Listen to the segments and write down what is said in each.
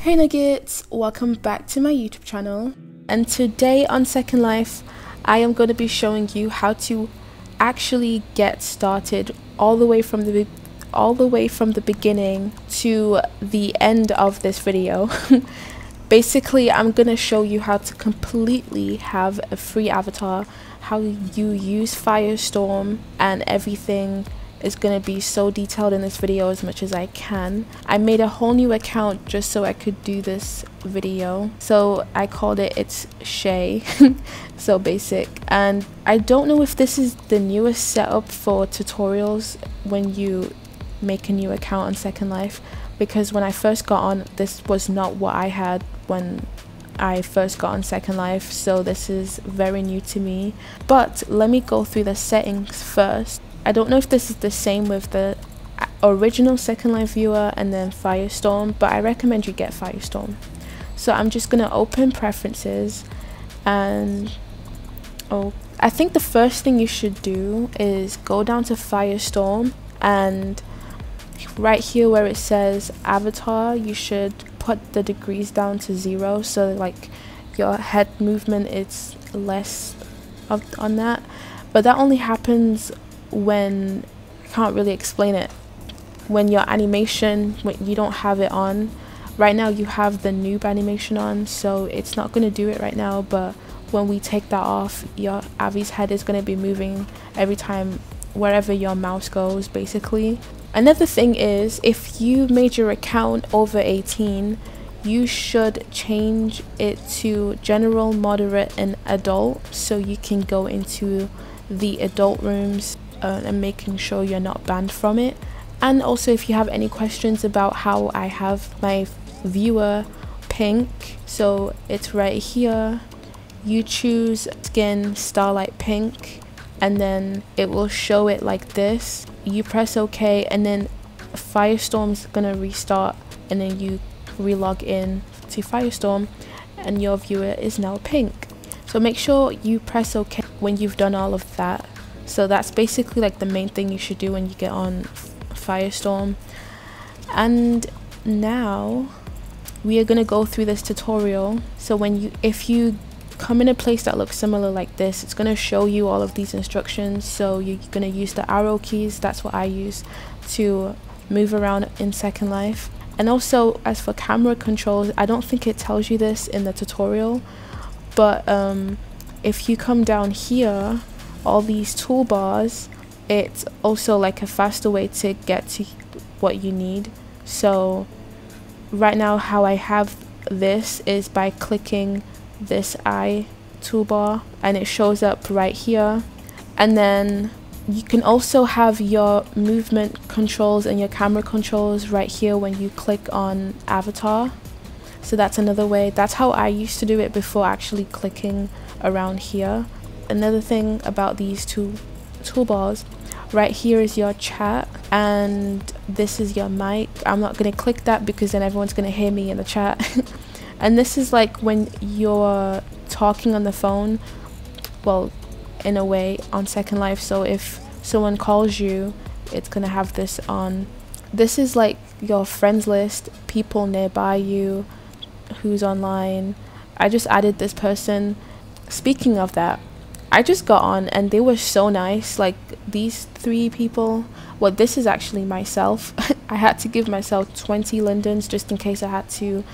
Hey Nuggets, welcome back to my YouTube channel. And today on Second Life, I am going to be showing you how to actually get started all the way from the all the way from the beginning to the end of this video. Basically, I'm going to show you how to completely have a free avatar, how you use Firestorm and everything is going to be so detailed in this video as much as I can. I made a whole new account just so I could do this video. So I called it It's Shay. so basic. And I don't know if this is the newest setup for tutorials when you make a new account on Second Life because when I first got on this was not what I had when I first got on Second Life so this is very new to me but let me go through the settings first I don't know if this is the same with the original Second Life viewer and then Firestorm, but I recommend you get Firestorm. So I'm just going to open preferences and oh, I think the first thing you should do is go down to Firestorm and right here where it says avatar, you should put the degrees down to zero so like your head movement is less of on that. But that only happens when I can't really explain it. When your animation when you don't have it on right now you have the noob animation on so it's not going to do it right now but when we take that off your Avi's head is going to be moving every time wherever your mouse goes basically. Another thing is if you made your account over 18 you should change it to general moderate and adult so you can go into the adult rooms uh, and making sure you're not banned from it. And also, if you have any questions about how I have my viewer pink, so it's right here. You choose skin starlight pink, and then it will show it like this. You press OK, and then Firestorm's gonna restart, and then you relog in to Firestorm, and your viewer is now pink. So make sure you press OK when you've done all of that so that's basically like the main thing you should do when you get on Firestorm. And now we are going to go through this tutorial. So when you if you come in a place that looks similar like this, it's going to show you all of these instructions. So you're going to use the arrow keys, that's what I use to move around in Second Life. And also as for camera controls, I don't think it tells you this in the tutorial, but um, if you come down here all these toolbars it's also like a faster way to get to what you need. So right now how I have this is by clicking this eye toolbar and it shows up right here. And then you can also have your movement controls and your camera controls right here when you click on avatar. So that's another way. That's how I used to do it before actually clicking around here another thing about these two toolbars. Right here is your chat and this is your mic. I'm not going to click that because then everyone's going to hear me in the chat. And this is like when you're talking on the phone well in a way on second life. So if someone calls you it's going to have this on. This is like your friends list people nearby you who's online. I just added this person. Speaking of that I just got on and they were so nice. Like these three people, well, this is actually myself. I had to give myself 20 lindens just in case I had to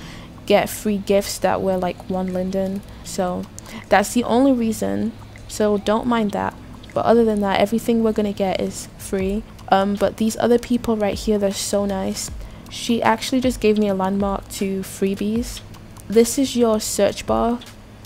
get free gifts that were like one linden. So that's the only reason. So don't mind that. But other than that, everything we're going to get is free. Um, but these other people right here, they're so nice. She actually just gave me a landmark to freebies. This is your search bar.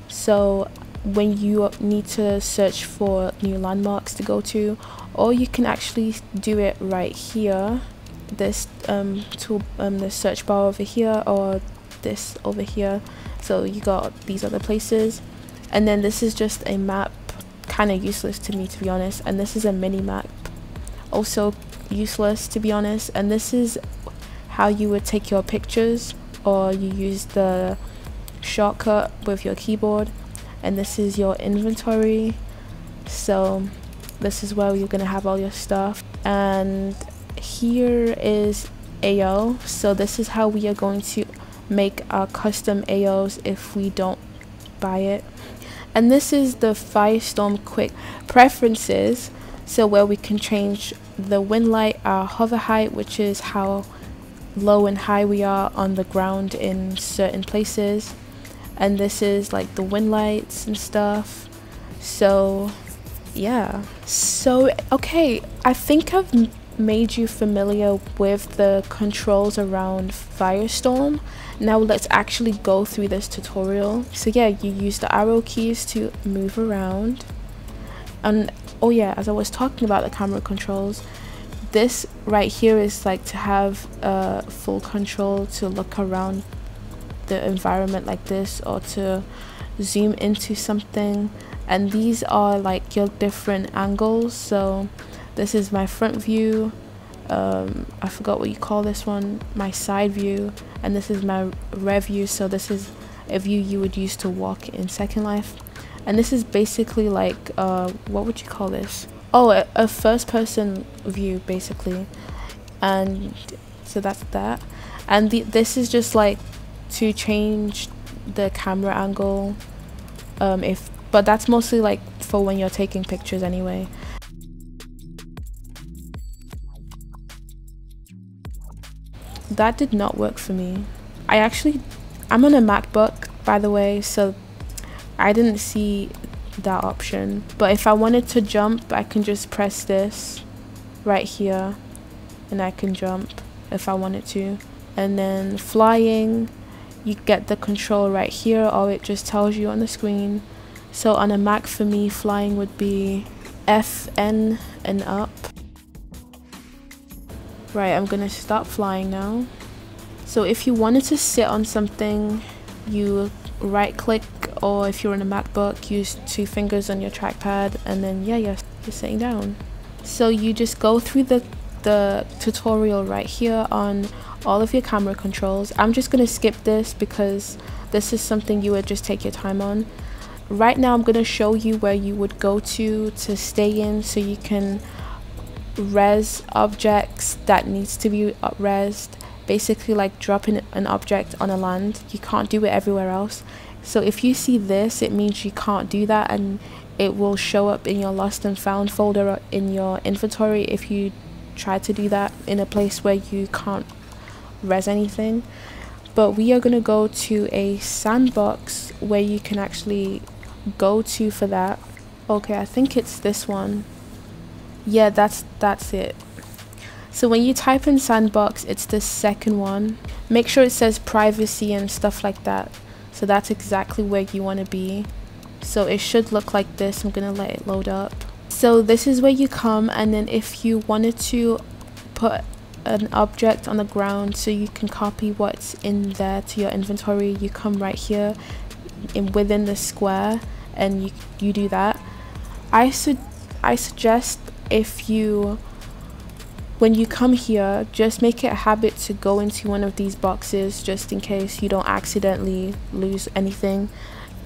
So when you need to search for new landmarks to go to or you can actually do it right here. This um, tool um, the search bar over here or this over here. So you got these other places. And then this is just a map kind of useless to me to be honest. And this is a mini map. Also useless to be honest. And this is how you would take your pictures or you use the shortcut with your keyboard and this is your inventory. So this is where you're gonna have all your stuff. And here is AO so this is how we are going to make our custom AOs if we don't buy it. And this is the Firestorm quick preferences. So where we can change the WindLight our hover height which is how low and high we are on the ground in certain places and this is like the WindLights and stuff. So yeah. So okay i think i've made you familiar with the controls around firestorm. Now let's actually go through this tutorial. So yeah you use the arrow keys to move around. And oh yeah as i was talking about the camera controls this right here is like to have uh, full control to look around the environment like this or to zoom into something. And these are like your different angles. So this is my front view. Um, I forgot what you call this one. My side view. And this is my rear view. So this is a view you would use to walk in Second Life. And this is basically like uh, what would you call this? Oh a, a first person view basically. And so that's that. And the, this is just like to change the camera angle um if but that's mostly like for when you're taking pictures anyway. That did not work for me. I actually i'm on a macbook by the way so i didn't see that option. But if I wanted to jump I can just press this right here and I can jump if I wanted to. And then flying you get the control right here or it just tells you on the screen. So on a Mac for me flying would be FN and up. Right I'm gonna stop flying now. So if you wanted to sit on something you right click or if you're on a MacBook use two fingers on your trackpad and then yeah you're, you're sitting down. So you just go through the the tutorial right here on all of your camera controls. I'm just gonna skip this because this is something you would just take your time on. Right now I'm gonna show you where you would go to to stay in so you can res objects that needs to be resed basically like dropping an object on a land. You can't do it everywhere else. So if you see this it means you can't do that and it will show up in your lost and found folder in your inventory if you try to do that in a place where you can't res anything but we are going to go to a sandbox where you can actually go to for that okay i think it's this one yeah that's that's it so when you type in sandbox, it's the second one. Make sure it says privacy and stuff like that. So that's exactly where you want to be. So it should look like this. I'm to let it load up. So this is where you come and then if you wanted to put an object on the ground so you can copy what's in there to your inventory, you come right here in within the square and you, you do that. I, su I suggest if you when you come here just make it a habit to go into one of these boxes just in case you don't accidentally lose anything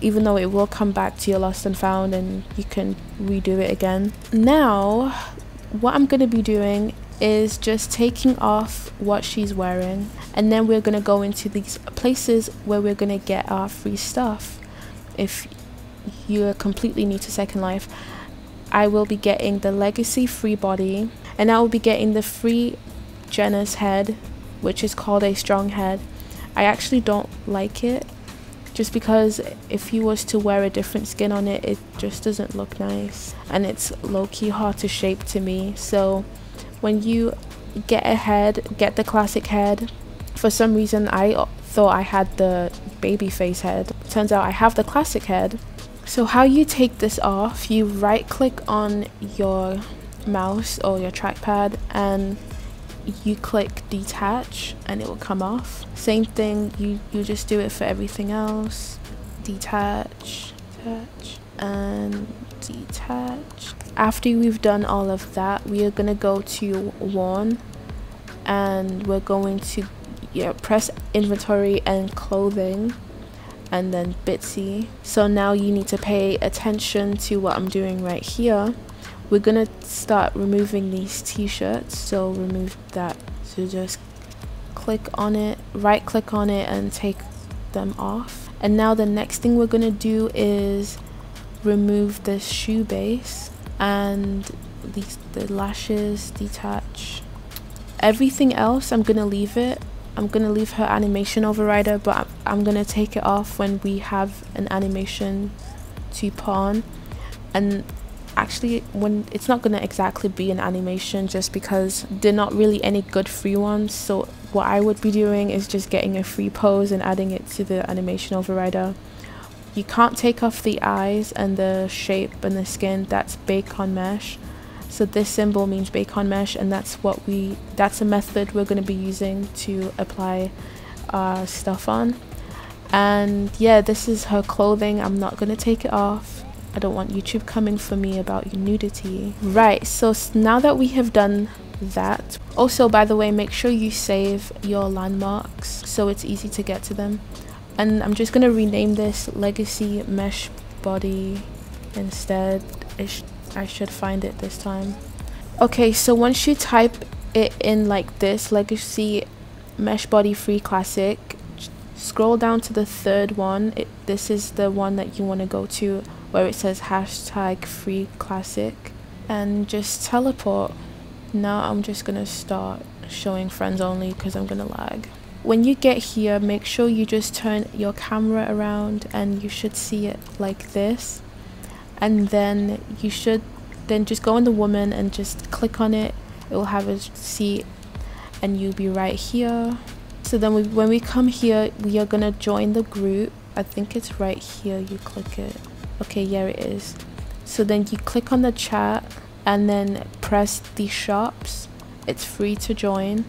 even though it will come back to your lost and found and you can redo it again. Now what i'm going to be doing is just taking off what she's wearing and then we're going to go into these places where we're going to get our free stuff. If you're completely new to second life i will be getting the legacy free body and I will be getting the free Genus head which is called a strong head. I actually don't like it just because if you was to wear a different skin on it it just doesn't look nice. And it's low-key hard to shape to me. So when you get a head get the classic head for some reason I thought I had the baby face head. Turns out I have the classic head. So how you take this off you right click on your mouse or your trackpad and you click detach and it will come off. Same thing you you just do it for everything else. Detach detach and detach. After we've done all of that we are going to go to worn and we're going to yeah press inventory and clothing and then bitsy. So now you need to pay attention to what i'm doing right here we're gonna start removing these t-shirts so remove that. So just click on it right click on it and take them off. And now the next thing we're gonna do is remove this shoe base and these the lashes detach everything else. I'm gonna leave it. I'm gonna leave her animation overrider but i'm gonna take it off when we have an animation to pawn and actually when it's not going to exactly be an animation just because they're not really any good free ones. So what I would be doing is just getting a free pose and adding it to the animation overrider. You can't take off the eyes and the shape and the skin. That's bake on mesh. So this symbol means bake on mesh and that's what we that's a method we're going to be using to apply uh, stuff on. And yeah this is her clothing. I'm not going to take it off I don't want YouTube coming for me about nudity. Right, so now that we have done that, also by the way, make sure you save your landmarks so it's easy to get to them. And I'm just going to rename this Legacy Mesh Body instead. Sh I should find it this time. Okay, so once you type it in like this, Legacy Mesh Body Free Classic, scroll down to the third one. It, this is the one that you want to go to where it says hashtag free classic and just teleport. Now I'm just gonna start showing friends only because I'm gonna lag. When you get here, make sure you just turn your camera around and you should see it like this. And then you should then just go on the woman and just click on it. It will have a seat and you'll be right here. So then we, when we come here, we are gonna join the group. I think it's right here, you click it okay yeah it is. So then you click on the chat and then press the shops. It's free to join.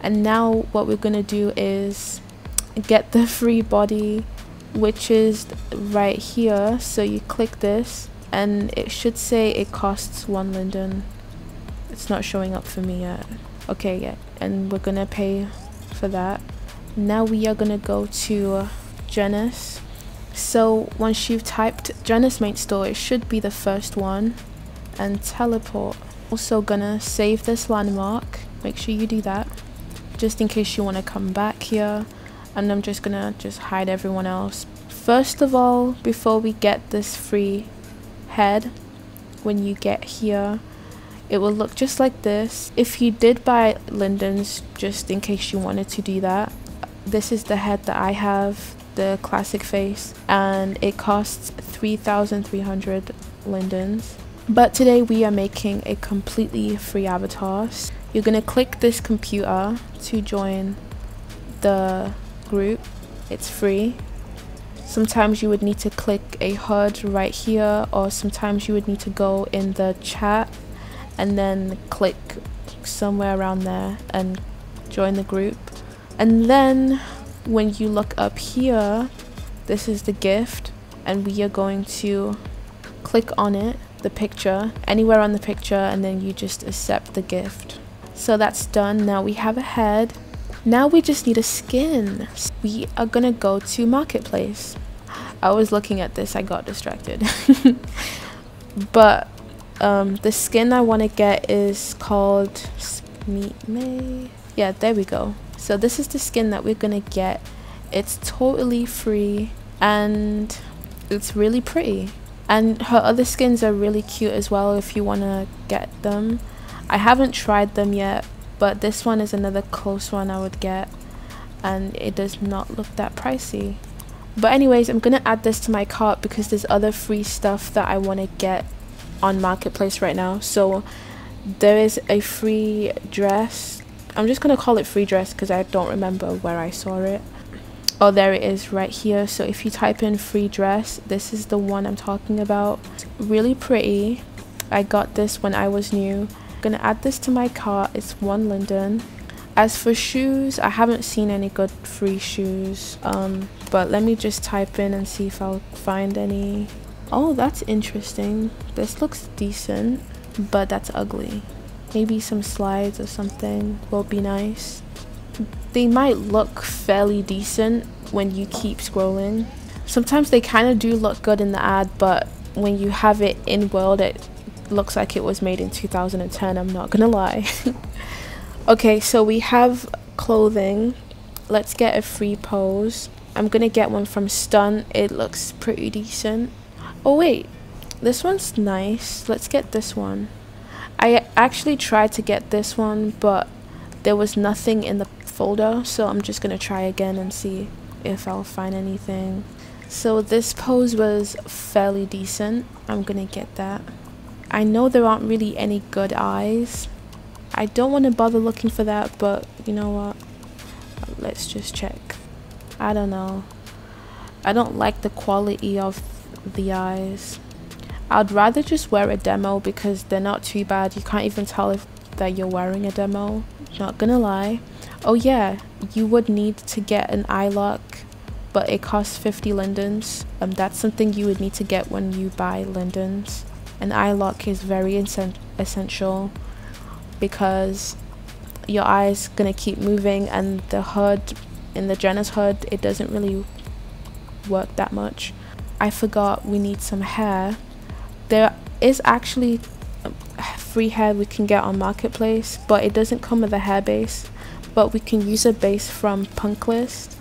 And now what we're gonna do is get the free body which is right here. So you click this and it should say it costs one linden. It's not showing up for me yet. Okay yeah and we're gonna pay for that. Now we are gonna go to Genus so once you've typed Genus Main Store, it should be the first one and teleport. Also gonna save this landmark, make sure you do that, just in case you want to come back here. And I'm just gonna just hide everyone else. First of all, before we get this free head, when you get here, it will look just like this. If you did buy Linden's, just in case you wanted to do that, this is the head that I have the classic face and it costs 3,300 lindens. But today we are making a completely free avatar. You're to click this computer to join the group. It's free. Sometimes you would need to click a HUD right here or sometimes you would need to go in the chat and then click somewhere around there and join the group. And then when you look up here this is the gift and we are going to click on it the picture anywhere on the picture and then you just accept the gift. So that's done. Now we have a head. Now we just need a skin. We are gonna go to marketplace. I was looking at this. I got distracted. But um, the skin i want to get is called meet me yeah there we go so this is the skin that we're gonna get. It's totally free and it's really pretty. And her other skins are really cute as well if you want to get them. I haven't tried them yet but this one is another close one i would get and it does not look that pricey. But anyways i'm gonna add this to my cart because there's other free stuff that i want to get on marketplace right now. So there is a free dress I'm just gonna call it free dress because I don't remember where I saw it. Oh there it is right here. So if you type in free dress this is the one I'm talking about. Really pretty. I got this when I was new. I'm gonna add this to my cart. It's one linden as for shoes I haven't seen any good free shoes um but let me just type in and see if I'll find any. Oh that's interesting. This looks decent but that's ugly maybe some slides or something will be nice. They might look fairly decent when you keep scrolling. Sometimes they kind of do look good in the ad but when you have it in world it looks like it was made in 2010 i'm not gonna lie. Okay so we have clothing. Let's get a free pose. I'm gonna get one from stun it looks pretty decent. Oh wait. This one's nice. Let's get this one i actually tried to get this one but there was nothing in the folder so i'm just gonna try again and see if i'll find anything so this pose was fairly decent i'm gonna get that I know there aren't really any good eyes. I don't want to bother looking for that, but you know what? Let's just check. I don't know. I don't like the quality of the eyes. I'd rather just wear a demo because they're not too bad. You can't even tell if that you're wearing a demo. Not gonna lie. Oh yeah, you would need to get an eye lock, but it costs 50 lindens. Um, that's something you would need to get when you buy lindens an eye lock is very essential because your eyes gonna keep moving and the HUD in the Genus HUD it doesn't really work that much I forgot we need some hair there is actually uh, free hair we can get on marketplace but it doesn't come with a hair base. But we can use a base from Punklist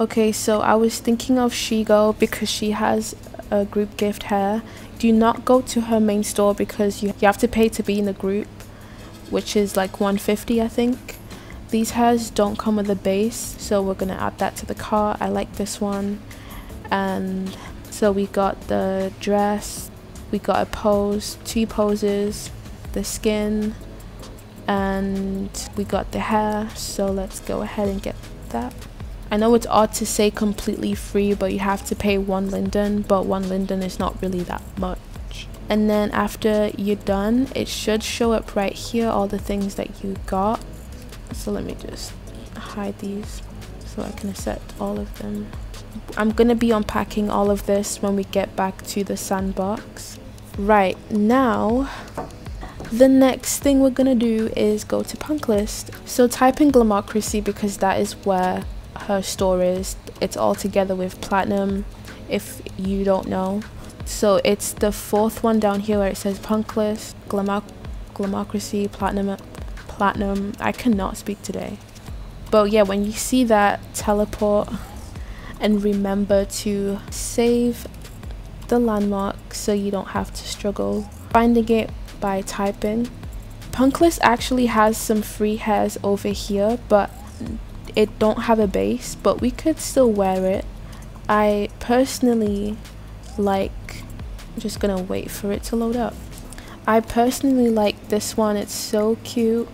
okay so I was thinking of Shigo because she has a group gift hair. Do not go to her main store because you, you have to pay to be in the group which is like 150 I think. These hairs don't come with a base so we're gonna add that to the cart. I like this one. And so we got the dress we got a pose two poses the skin and we got the hair so let's go ahead and get that I know it's odd to say completely free, but you have to pay one linden, but one linden is not really that much. And then after you're done, it should show up right here, all the things that you got. So let me just hide these so I can accept all of them. I'm to be unpacking all of this when we get back to the sandbox. Right, now the next thing we're gonna do is go to Punklist. So type in Glamocracy because that is where her store is. It's all together with Platinum, if you don't know. So it's the fourth one down here where it says Punklist, Glamoc Glamocracy, Platinum, Platinum. I cannot speak today. But yeah, when you see that, teleport and remember to save the landmark so you don't have to struggle. Finding it by typing. Punklist actually has some free hairs over here, but it don't have a base but we could still wear it. I personally like just gonna wait for it to load up. I personally like this one it's so cute.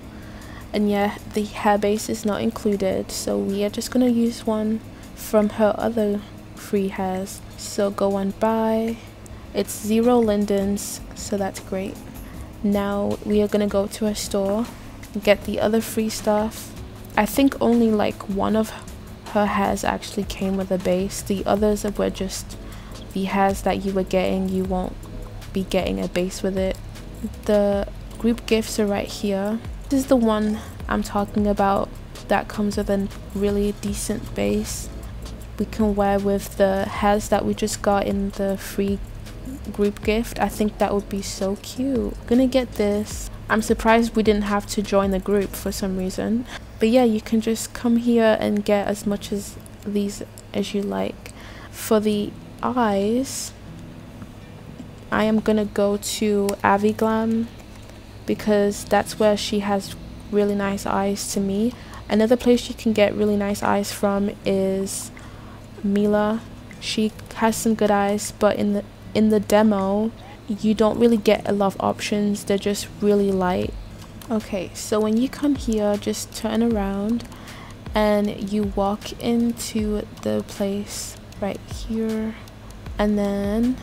And yeah the hair base is not included so we are just gonna use one from her other free has. so go on buy it's zero lindens so that's great now we are gonna go to a store and get the other free stuff I think only like one of her hairs actually came with a base. The others were just the hairs that you were getting. You won't be getting a base with it. The group gifts are right here. This is the one I'm talking about that comes with a really decent base. We can wear with the hairs that we just got in the free group gift. I think that would be so cute. Gonna get this. I'm surprised we didn't have to join the group for some reason but yeah you can just come here and get as much as these as you like for the eyes I am gonna go to Aviglam because that's where she has really nice eyes to me another place you can get really nice eyes from is Mila she has some good eyes but in the in the demo you don't really get a lot of options. They're just really light. Okay so when you come here just turn around and you walk into the place right here. And then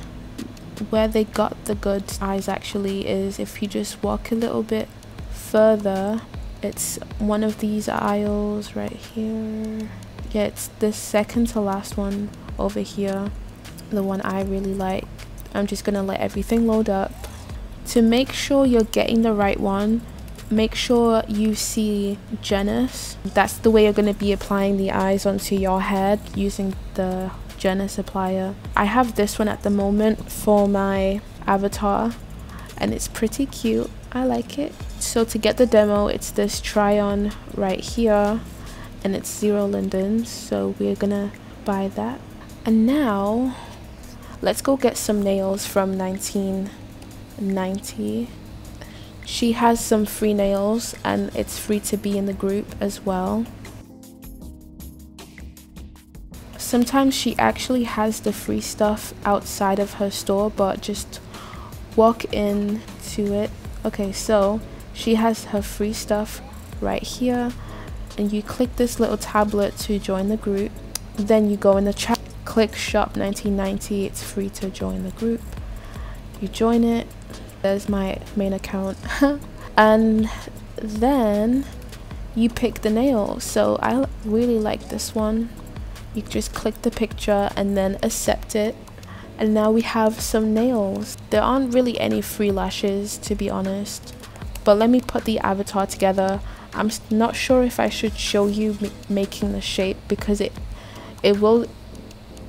where they got the good eyes actually is if you just walk a little bit further it's one of these aisles right here yeah it's the second to last one over here the one I really like. I'm just gonna let everything load up. To make sure you're getting the right one make sure you see Genus. That's the way you're to be applying the eyes onto your head using the Genus applier. I have this one at the moment for my avatar and it's pretty cute. I like it. So to get the demo it's this try on right here and it's zero lindens so we're gonna buy that. And now let's go get some nails from 1990 she has some free nails and it's free to be in the group as well. Sometimes she actually has the free stuff outside of her store but just walk in to it. Okay so she has her free stuff right here and you click this little tablet to join the group then you go in the chat click shop 1990 it's free to join the group. You join it there's my main account. And then you pick the nail. So I really like this one. You just click the picture and then accept it. And now we have some nails. There aren't really any free lashes to be honest. But let me put the avatar together I'm not sure if I should show you making the shape because it it will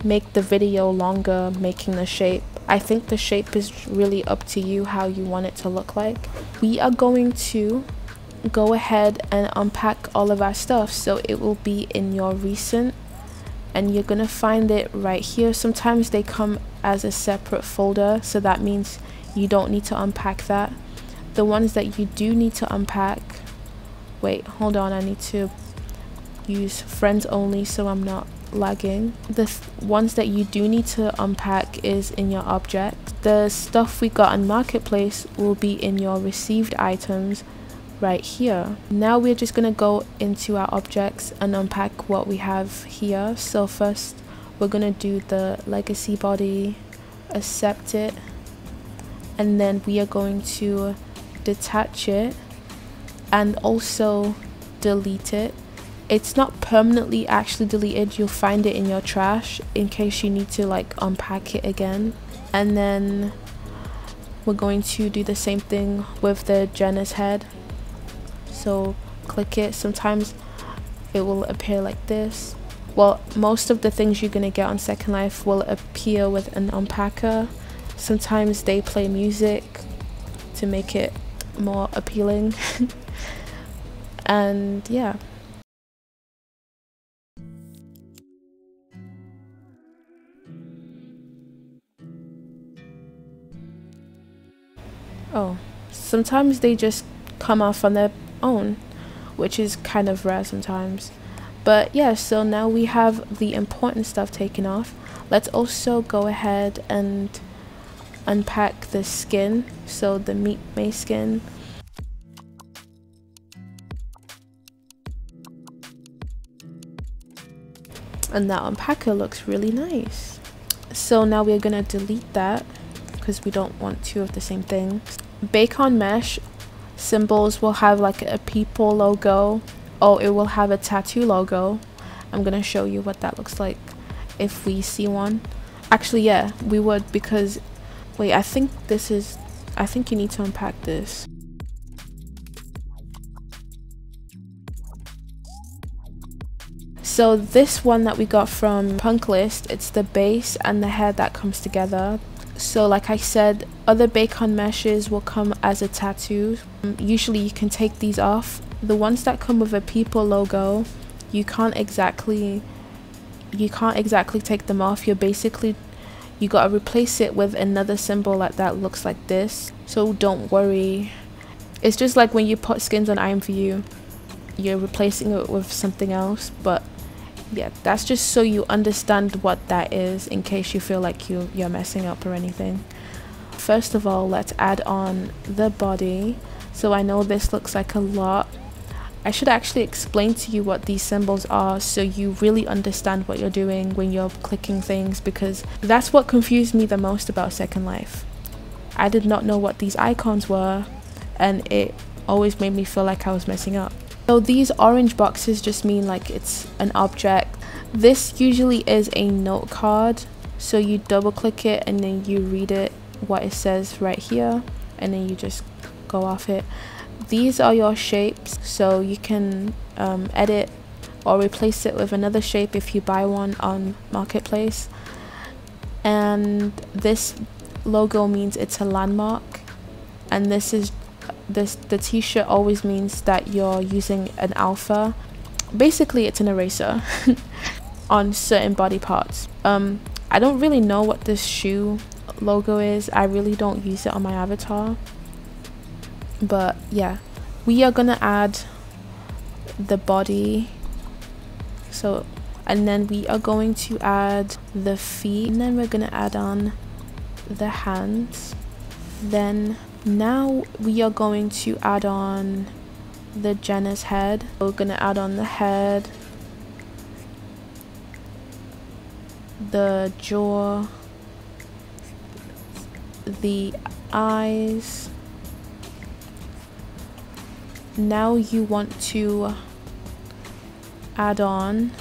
make the video longer making the shape. I think the shape is really up to you how you want it to look like. We are going to go ahead and unpack all of our stuff so it will be in your recent and you're gonna find it right here. Sometimes they come as a separate folder so that means you don't need to unpack that. The ones that you do need to unpack wait hold on I need to use friends only so I'm not lagging. The ones that you do need to unpack is in your object. The stuff we got on marketplace will be in your received items right here. Now we're just going to go into our objects and unpack what we have here. So first we're going to do the legacy body accept it and then we are going to detach it and also delete it. It's not permanently actually deleted. You'll find it in your trash in case you need to like unpack it again. And then we're going to do the same thing with the Genus head. So click it. Sometimes it will appear like this. Well most of the things you're gonna get on Second Life will appear with an unpacker. Sometimes they play music to make it more appealing and yeah. Oh sometimes they just come off on their own which is kind of rare sometimes. But yeah so now we have the important stuff taken off. Let's also go ahead and unpack the skin. So the meat may skin and that unpacker looks really nice. So now we're gonna delete that because we don't want two of the same thing. Bake on mesh symbols will have like a people logo. Oh it will have a tattoo logo. I'm gonna show you what that looks like if we see one. Actually yeah we would because wait i think this is i think you need to unpack this so this one that we got from Punklist, it's the base and the head that comes together. So like I said other bake on meshes will come as a tattoo. Um, usually you can take these off. The ones that come with a people logo you can't exactly you can't exactly take them off. You're basically you gotta replace it with another symbol like that looks like this. So don't worry. It's just like when you put skins on IMVU you're replacing it with something else but yeah that's just so you understand what that is in case you feel like you you're messing up or anything. First of all let's add on the body. So I know this looks like a lot. I should actually explain to you what these symbols are so you really understand what you're doing when you're clicking things because that's what confused me the most about Second Life. I did not know what these icons were and it always made me feel like I was messing up so these orange boxes just mean like it's an object. This usually is a note card. So you double click it and then you read it what it says right here and then you just go off it. These are your shapes so you can um, edit or replace it with another shape if you buy one on marketplace and this logo means it's a landmark and this is this the t-shirt always means that you're using an alpha. Basically it's an eraser on certain body parts. Um i don't really know what this shoe logo is. I really don't use it on my avatar. But yeah. We are gonna add the body. So and then we are going to add the feet. And then we're gonna add on the hands. Then now we are going to add on the Genus head. We're gonna add on the head the jaw the eyes. Now you want to add on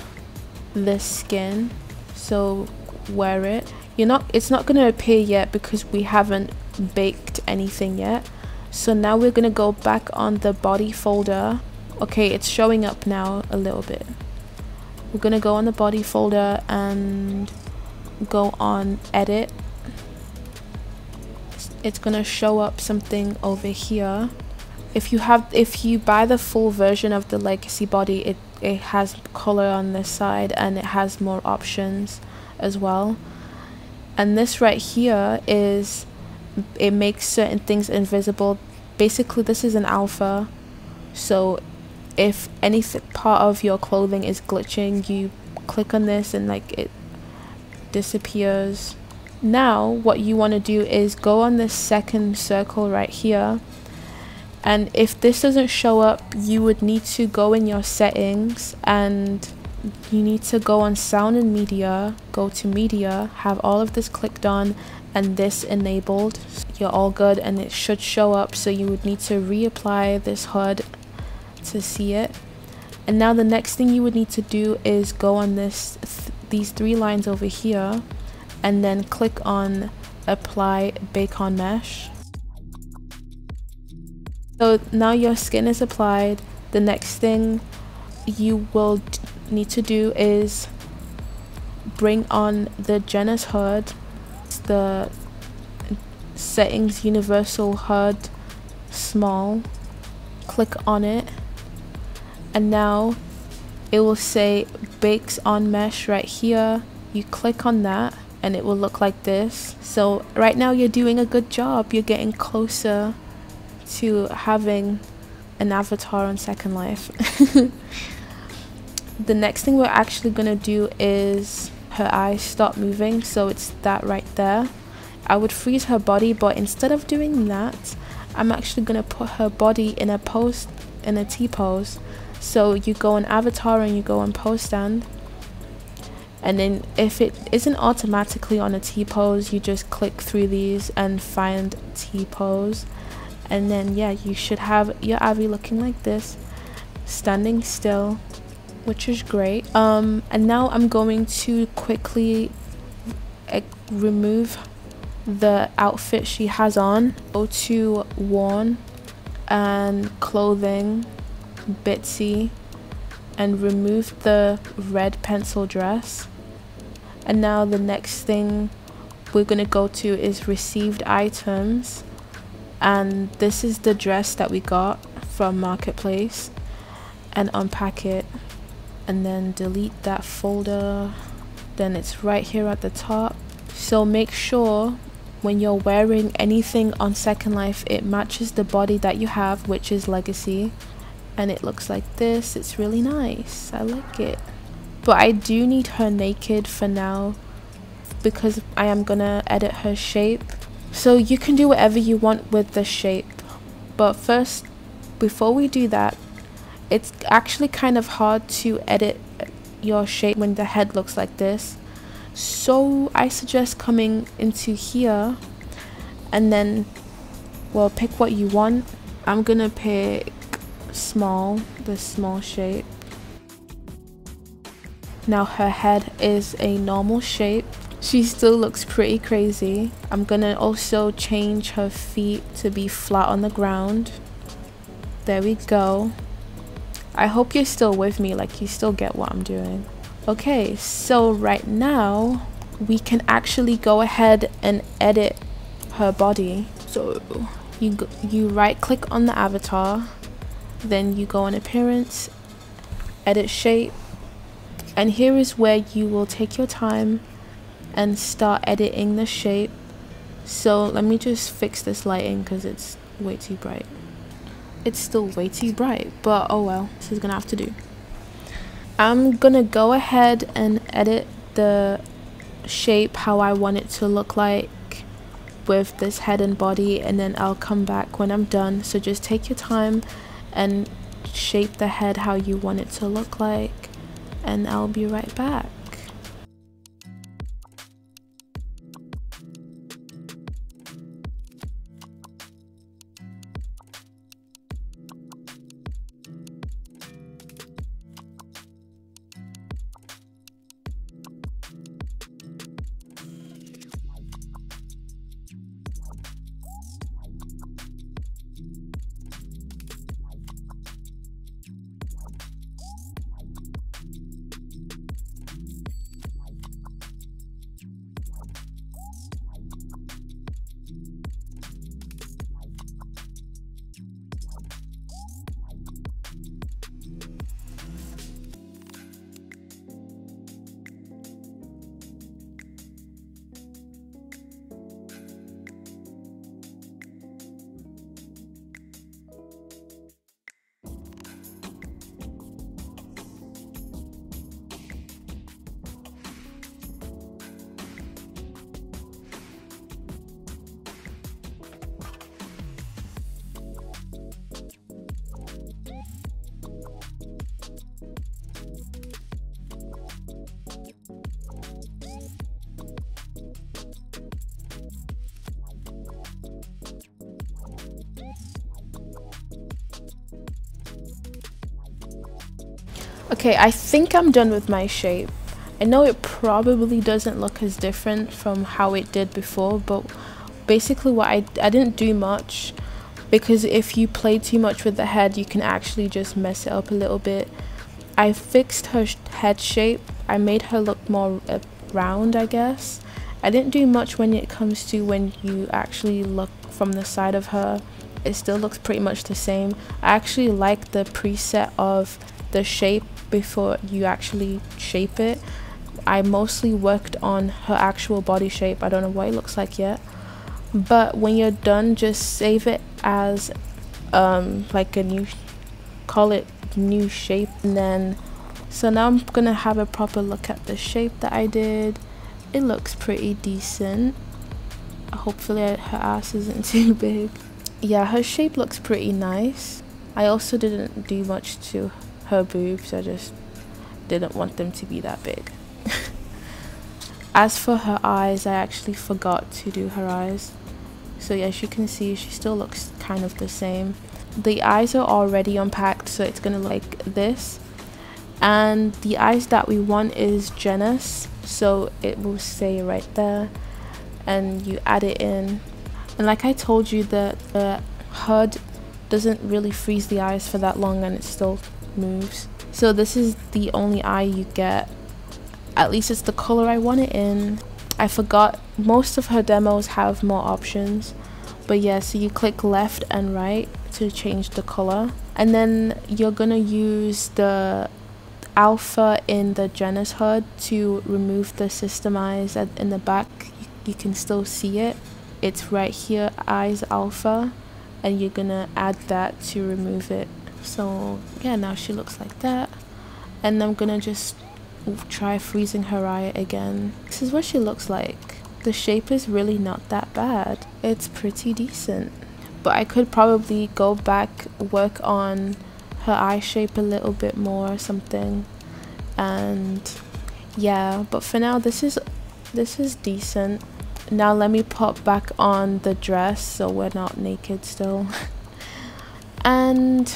the skin so wear it. You're not it's not going to appear yet because we haven't baked anything yet. So now we're to go back on the body folder. Okay it's showing up now a little bit. We're to go on the body folder and go on edit. It's to show up something over here. If you have if you buy the full version of the legacy body it it has color on this side and it has more options as well. And this right here is it makes certain things invisible. Basically this is an alpha. So if any part of your clothing is glitching you click on this and like it disappears. Now what you want to do is go on this second circle right here. And if this doesn't show up you would need to go in your settings and you need to go on sound and media go to media have all of this clicked on and this enabled you're all good and it should show up so you would need to reapply this HUD to see it and now the next thing you would need to do is go on this th these three lines over here and then click on apply bakes on mesh so now your skin is applied. The next thing you will need to do is bring on the Genus HUD, the settings universal HUD small, click on it, and now it will say bakes on mesh right here. You click on that and it will look like this. So right now you're doing a good job. You're getting closer to having an avatar on Second Life. the next thing we're actually going to do is her eyes stop moving so it's that right there. I would freeze her body but instead of doing that I'm actually to put her body in a post in a T-pose. So you go on avatar and you go on pose stand and then if it isn't automatically on a T-pose you just click through these and find T-pose and then yeah you should have your Avi looking like this standing still which is great. Um and now I'm going to quickly remove the outfit she has on. Go to worn and clothing bitsy and remove the red pencil dress. And now the next thing we're gonna go to is received items. And this is the dress that we got from marketplace and unpack it and then delete that folder. Then it's right here at the top. So make sure when you're wearing anything on second life it matches the body that you have which is legacy. And it looks like this. It's really nice. I like it. But i do need her naked for now because i am gonna edit her shape. So you can do whatever you want with the shape. But first, before we do that, it's actually kind of hard to edit your shape when the head looks like this. So I suggest coming into here and then, well, pick what you want. I'm gonna pick small, the small shape. Now her head is a normal shape she still looks pretty crazy. I'm gonna also change her feet to be flat on the ground. There we go. I hope you're still with me, like you still get what I'm doing. Okay, so right now we can actually go ahead and edit her body. So you you right click on the avatar then you go on appearance edit shape and here is where you will take your time and start editing the shape so let me just fix this lighting because it's way too bright it's still way too bright but oh well this is gonna have to do. I'm gonna go ahead and edit the shape how I want it to look like with this head and body and then I'll come back when I'm done. So just take your time and shape the head how you want it to look like and I'll be right back Okay, I think I'm done with my shape. I know it probably doesn't look as different from how it did before, but basically what I, I didn't do much because if you play too much with the head, you can actually just mess it up a little bit. I fixed her head shape. I made her look more uh, round, I guess. I didn't do much when it comes to when you actually look from the side of her. It still looks pretty much the same. I actually like the preset of the shape before you actually shape it. I mostly worked on her actual body shape. I don't know what it looks like yet. But when you're done, just save it as um, like a new, call it new shape. And then, so now I'm gonna have a proper look at the shape that I did. It looks pretty decent. Hopefully her ass isn't too big. Yeah, her shape looks pretty nice. I also didn't do much to her boobs. I just didn't want them to be that big. As for her eyes, I actually forgot to do her eyes. So as you can see, she still looks kind of the same. The eyes are already unpacked, so it's gonna look like this. And the eyes that we want is Genus, so it will stay right there. And you add it in. And like I told you, the, the HUD doesn't really freeze the eyes for that long and it still moves. So this is the only eye you get. At least it's the color I want it in. I forgot most of her demos have more options. But yeah, so you click left and right to change the color. And then you're gonna use the alpha in the Genus HUD to remove the system eyes in the back. You can still see it. It's right here, eyes alpha. And you're gonna add that to remove it so yeah now she looks like that and I'm gonna just try freezing her eye again this is what she looks like the shape is really not that bad it's pretty decent but I could probably go back work on her eye shape a little bit more or something. And yeah but for now this is this is decent. Now let me pop back on the dress so we're not naked still. And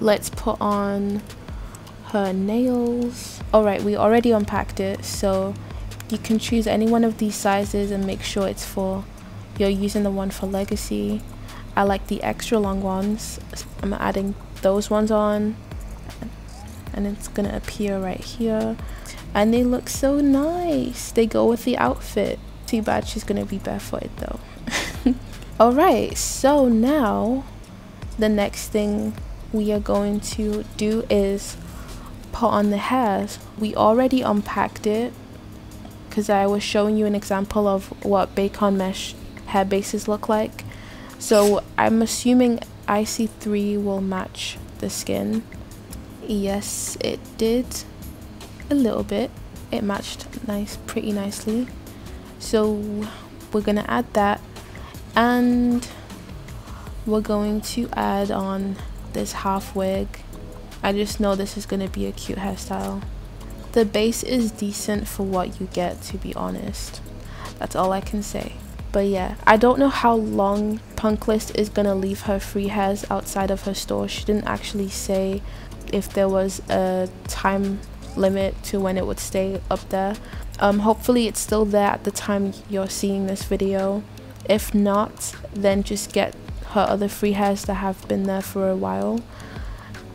let's put on her nails. Alright we already unpacked it so you can choose any one of these sizes and make sure it's for you're using the one for legacy. I like the extra long ones. I'm adding those ones on. And it's gonna appear right here. And they look so nice. They go with the outfit. Too bad she's gonna be barefooted though. Alright, so now the next thing we are going to do is put on the hairs. We already unpacked it because I was showing you an example of what bake on mesh hair bases look like. So I'm assuming IC3 will match the skin. Yes, it did a little bit. It matched nice, pretty nicely. So we're gonna add that and we're going to add on this half wig I just know this is going to be a cute hairstyle the base is decent for what you get to be honest that's all I can say but yeah I don't know how long Punklist is gonna leave her free hairs outside of her store. She didn't actually say if there was a time limit to when it would stay up there. Um, hopefully it's still there at the time you're seeing this video. If not, then just get her other free hairs that have been there for a while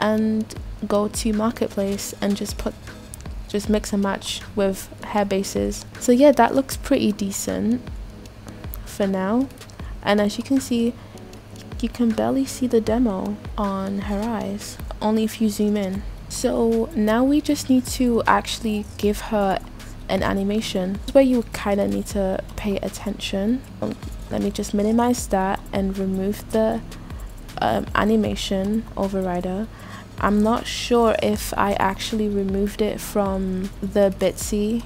and go to marketplace and just put just mix and match with hair bases. So yeah that looks pretty decent for now and as you can see you can barely see the demo on her eyes only if you zoom in. So now we just need to actually give her an animation. This is where you kind of need to pay attention. Let me just minimize that and remove the um, animation overrider. I'm not sure if I actually removed it from the Bitsy.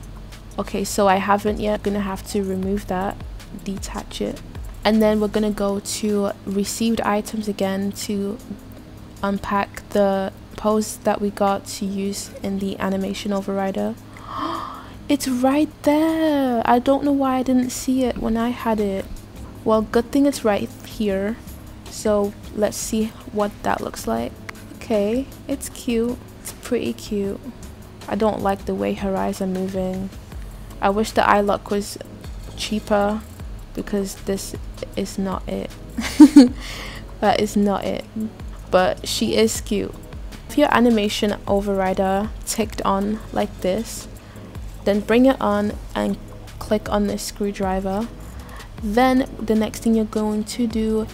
Okay so I haven't yet. Gonna have to remove that detach it and then we're gonna go to received items again to unpack the pose that we got to use in the animation overrider it's right there I don't know why I didn't see it when I had it well, good thing it's right here. So let's see what that looks like. Okay, it's cute. It's pretty cute. I don't like the way her eyes are moving. I wish the eye lock was cheaper because this is not it. that is not it. But she is cute. If your animation overrider ticked on like this, then bring it on and click on this screwdriver then the next thing you're going to do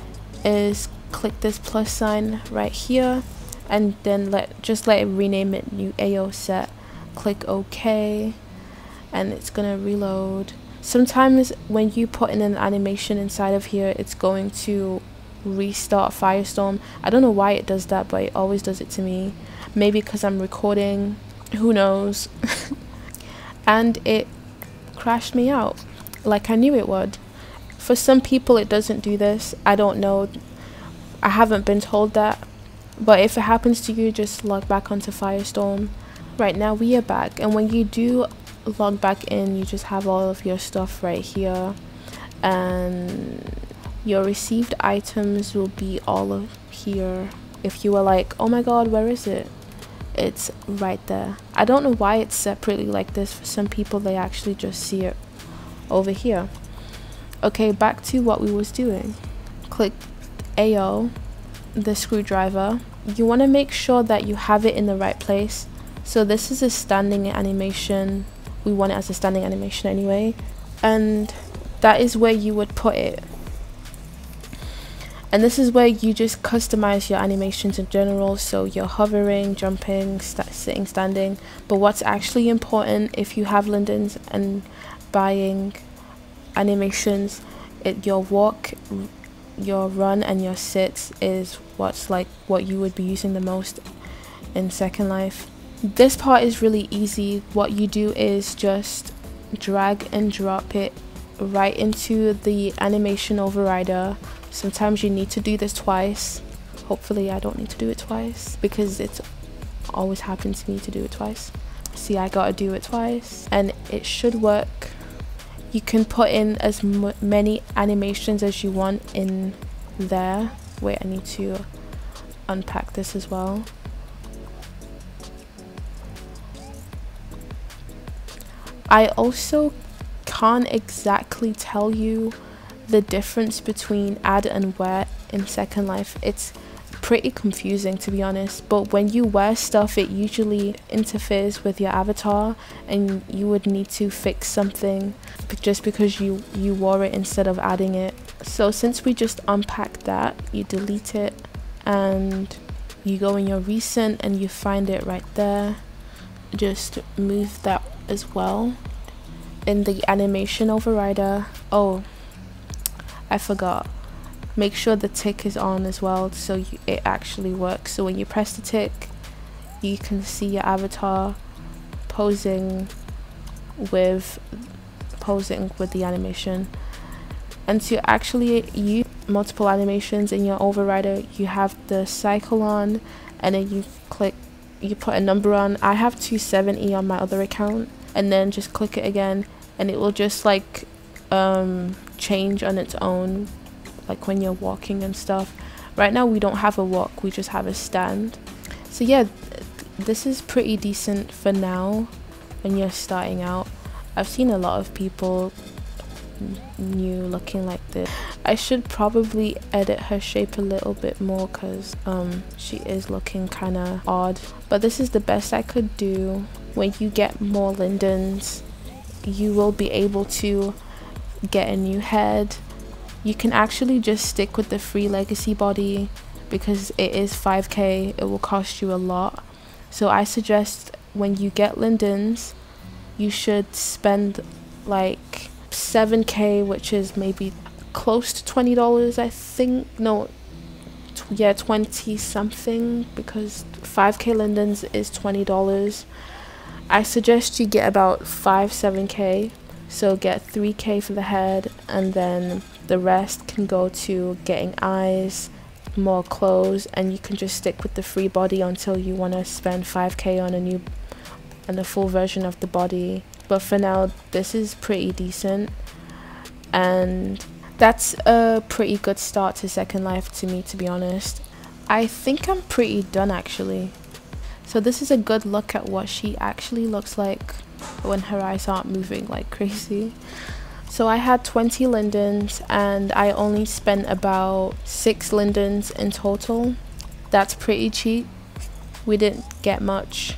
is click this plus sign right here and then let just let it rename it new AO set click OK and it's gonna reload sometimes when you put in an animation inside of here it's going to restart Firestorm I don't know why it does that but it always does it to me maybe because I'm recording who knows and it crashed me out like I knew it would for some people, it doesn't do this. I don't know. I haven't been told that. But if it happens to you, just log back onto Firestorm. Right now, we are back. And when you do log back in, you just have all of your stuff right here. And your received items will be all of here. If you were like, oh my god, where is it? It's right there. I don't know why it's separately like this. For some people, they actually just see it over here okay back to what we was doing click AO the screwdriver you want to make sure that you have it in the right place so this is a standing animation we want it as a standing animation anyway. And that is where you would put it. And this is where you just customize your animations in general. So you're hovering jumping st sitting standing. But what's actually important if you have lindens and buying animations it your walk your run and your sits is what's like what you would be using the most in second life this part is really easy. What you do is just drag and drop it right into the animation overrider. Sometimes you need to do this twice. Hopefully I don't need to do it twice because it's always happened to me to do it twice. See I gotta do it twice and it should work. You can put in as many animations as you want in there. Wait I need to unpack this as well I also can't exactly tell you the difference between add and wear in Second Life. It's pretty confusing to be honest. But when you wear stuff it usually interferes with your avatar and you would need to fix something just because you you wore it instead of adding it. So since we just unpacked that you delete it and you go in your recent and you find it right there. Just move that as well. In the animation overrider oh I forgot. Make sure the tick is on as well so you, it actually works. So when you press the tick you can see your avatar posing with posing with the animation. And to actually use multiple animations in your overrider you have the cycle on and then you click you put a number on I have 270 on my other account and then just click it again and it will just like um, change on its own like when you're walking and stuff. Right now we don't have a walk we just have a stand. So yeah this is pretty decent for now when you're starting out. I've seen a lot of people new looking like this. I should probably edit her shape a little bit more because um, she is looking kind of odd. But this is the best I could do. When you get more lindens you will be able to get a new head. You can actually just stick with the free legacy body because it is 5k it will cost you a lot. So I suggest when you get lindens you should spend like 7k which is maybe close to $20 I think. No yeah 20 something because 5k lindens is $20 I suggest you get about 5 7k so get 3k for the head and then the rest can go to getting eyes more clothes and you can just stick with the free body until you want to spend 5k on a new and a full version of the body but for now this is pretty decent. And that's a pretty good start to second life to me to be honest. I think i'm pretty done actually. So this is a good look at what she actually looks like when her eyes aren't moving like crazy. So i had 20 lindens and i only spent about six lindens in total. That's pretty cheap. We didn't get much.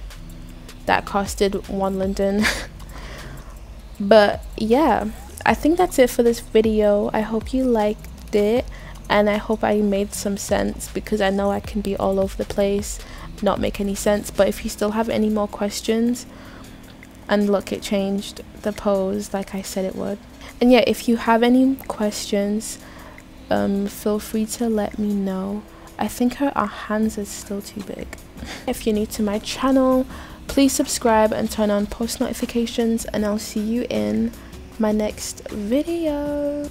That costed one linden but yeah i think that's it for this video. I hope you liked it and i hope i made some sense because i know i can be all over the place not make any sense. But if you still have any more questions and look it changed the pose like i said it would. And yeah if you have any questions um feel free to let me know. I think her our hands are still too big. If you're new to my channel Please subscribe and turn on post notifications and I'll see you in my next video.